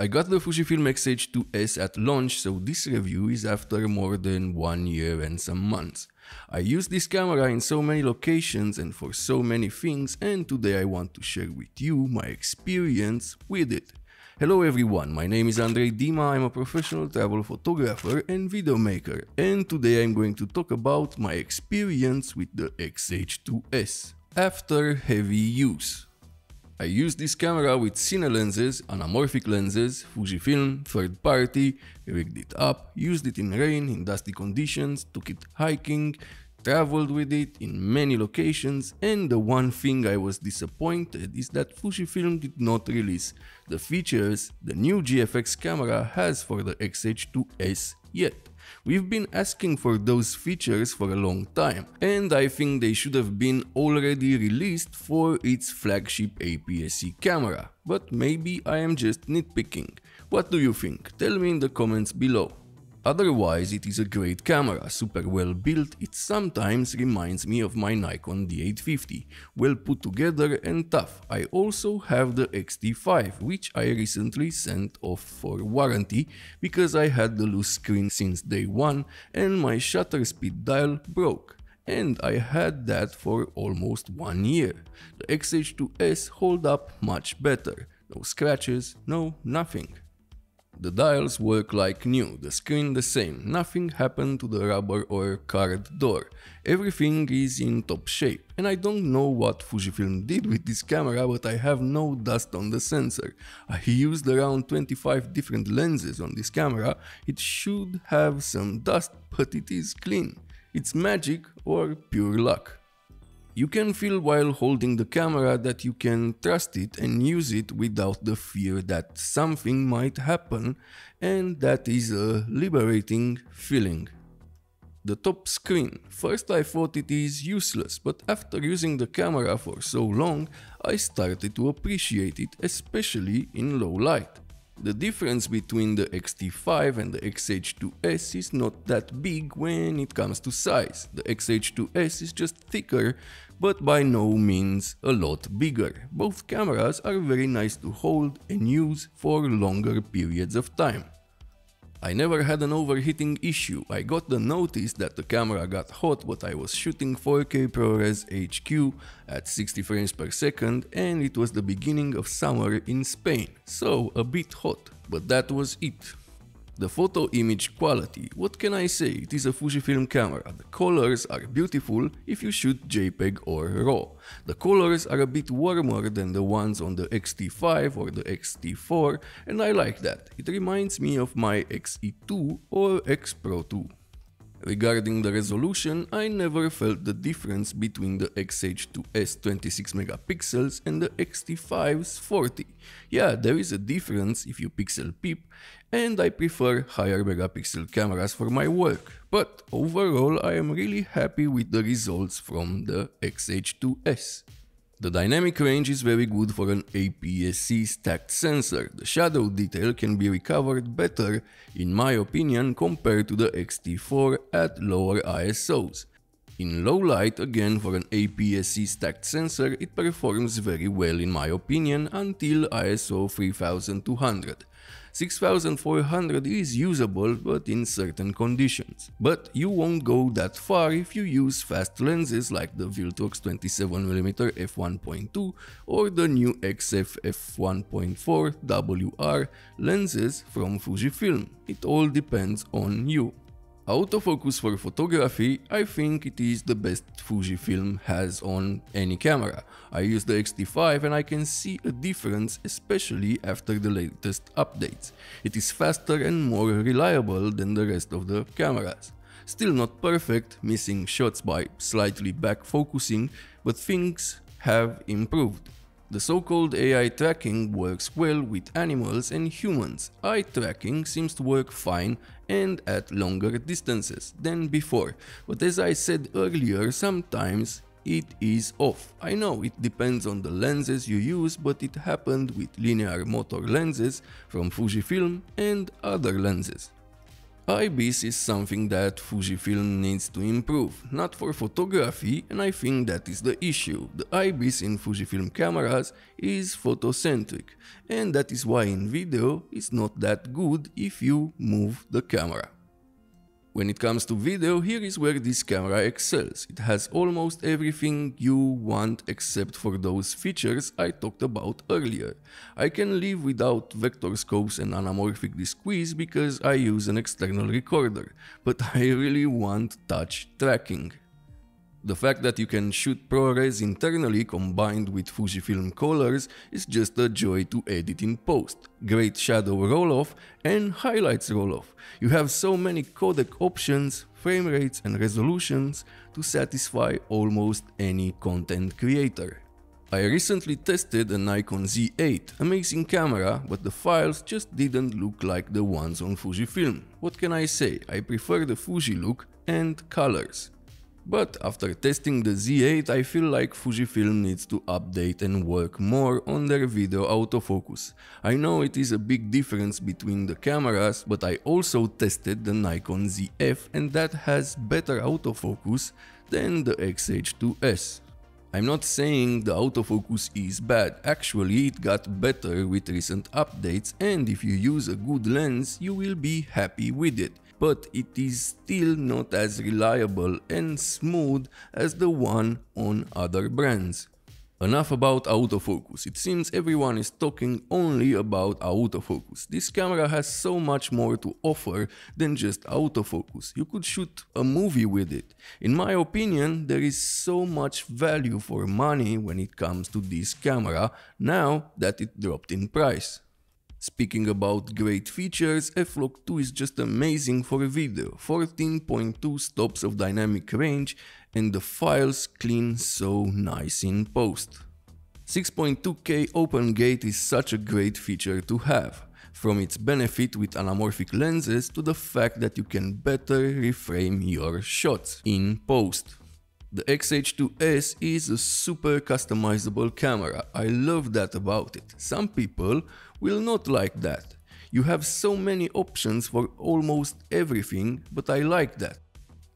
I got the Fujifilm X-H2S at launch, so this review is after more than one year and some months. I use this camera in so many locations and for so many things and today I want to share with you my experience with it. Hello everyone, my name is Andrei Dima, I'm a professional travel photographer and video maker and today I'm going to talk about my experience with the X-H2S after heavy use. I used this camera with cine lenses, anamorphic lenses, Fujifilm, third party, rigged it up, used it in rain, in dusty conditions, took it hiking, traveled with it in many locations and the one thing I was disappointed is that Fujifilm did not release the features the new GFX camera has for the X-H2S yet. We've been asking for those features for a long time, and I think they should have been already released for its flagship APS-C camera, but maybe I am just nitpicking. What do you think? Tell me in the comments below. Otherwise, it is a great camera, super well built, it sometimes reminds me of my Nikon D850, well put together and tough. I also have the X-T5, which I recently sent off for warranty because I had the loose screen since day one and my shutter speed dial broke and I had that for almost one year. The X-H2S hold up much better, no scratches, no nothing. The dials work like new, the screen the same, nothing happened to the rubber or card door. Everything is in top shape. And I don't know what Fujifilm did with this camera, but I have no dust on the sensor. I used around 25 different lenses on this camera, it should have some dust, but it is clean. It's magic or pure luck. You can feel while holding the camera that you can trust it and use it without the fear that something might happen and that is a liberating feeling. The top screen. First I thought it is useless, but after using the camera for so long, I started to appreciate it, especially in low light. The difference between the X-T5 and the X-H2S is not that big when it comes to size. The X-H2S is just thicker, but by no means a lot bigger. Both cameras are very nice to hold and use for longer periods of time. I never had an overheating issue, I got the notice that the camera got hot but I was shooting 4K ProRes HQ at 60 frames per second and it was the beginning of summer in Spain, so a bit hot, but that was it. The photo image quality, what can I say, it is a Fujifilm camera, the colors are beautiful if you shoot JPEG or RAW. The colors are a bit warmer than the ones on the X-T5 or the X-T4 and I like that, it reminds me of my X-E2 or X Pro 2. Regarding the resolution, I never felt the difference between the X-H2S 26 megapixels and the X-T5's 40. Yeah, there is a difference if you pixel peep, and I prefer higher megapixel cameras for my work, but overall I am really happy with the results from the X-H2S. The dynamic range is very good for an APS-C stacked sensor. The shadow detail can be recovered better, in my opinion, compared to the X-T4 at lower ISOs. In low light, again for an APS-C stacked sensor, it performs very well in my opinion until ISO 3200. 6400 is usable but in certain conditions. But you won't go that far if you use fast lenses like the Viltrox 27mm f1.2 or the new XF f1.4 WR lenses from Fujifilm. It all depends on you. Autofocus for photography, I think it is the best Fujifilm has on any camera. I use the X-T5 and I can see a difference especially after the latest updates. It is faster and more reliable than the rest of the cameras. Still not perfect, missing shots by slightly back focusing, but things have improved. The so-called AI tracking works well with animals and humans. Eye tracking seems to work fine and at longer distances than before, but as I said earlier, sometimes it is off. I know it depends on the lenses you use, but it happened with linear motor lenses from Fujifilm and other lenses. IBIS is something that Fujifilm needs to improve, not for photography, and I think that is the issue. The IBIS in Fujifilm cameras is photocentric, and that is why in video it's not that good if you move the camera. When it comes to video, here is where this camera excels. It has almost everything you want except for those features I talked about earlier. I can live without vector scopes and anamorphic desqueeze because I use an external recorder, but I really want touch tracking. The fact that you can shoot ProRes internally combined with Fujifilm colors is just a joy to edit in post. Great shadow roll-off and highlights roll-off. You have so many codec options, frame rates and resolutions to satisfy almost any content creator. I recently tested a Nikon Z8, amazing camera, but the files just didn't look like the ones on Fujifilm. What can I say, I prefer the Fuji look and colors. But after testing the Z8 I feel like Fujifilm needs to update and work more on their video autofocus. I know it is a big difference between the cameras, but I also tested the Nikon ZF and that has better autofocus than the XH2S. I'm not saying the autofocus is bad, actually it got better with recent updates and if you use a good lens you will be happy with it but it is still not as reliable and smooth as the one on other brands. Enough about autofocus, it seems everyone is talking only about autofocus. This camera has so much more to offer than just autofocus, you could shoot a movie with it. In my opinion, there is so much value for money when it comes to this camera now that it dropped in price. Speaking about great features, F-Log 2 is just amazing for a video, 14.2 stops of dynamic range and the files clean so nice in post. 6.2K open gate is such a great feature to have, from its benefit with anamorphic lenses to the fact that you can better reframe your shots in post. The XH2S is a super customizable camera, I love that about it. Some people will not like that. You have so many options for almost everything, but I like that.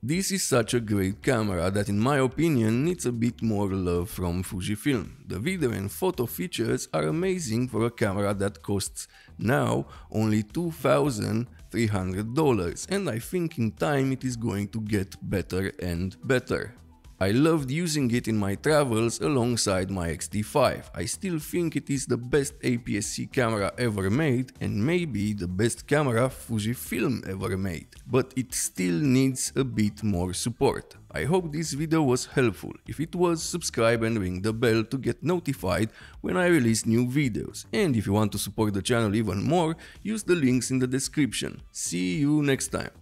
This is such a great camera that in my opinion needs a bit more love from Fujifilm. The video and photo features are amazing for a camera that costs now only $2,300 and I think in time it is going to get better and better. I loved using it in my travels alongside my X-T5. I still think it is the best APS-C camera ever made and maybe the best camera Fujifilm ever made, but it still needs a bit more support. I hope this video was helpful. If it was, subscribe and ring the bell to get notified when I release new videos. And if you want to support the channel even more, use the links in the description. See you next time.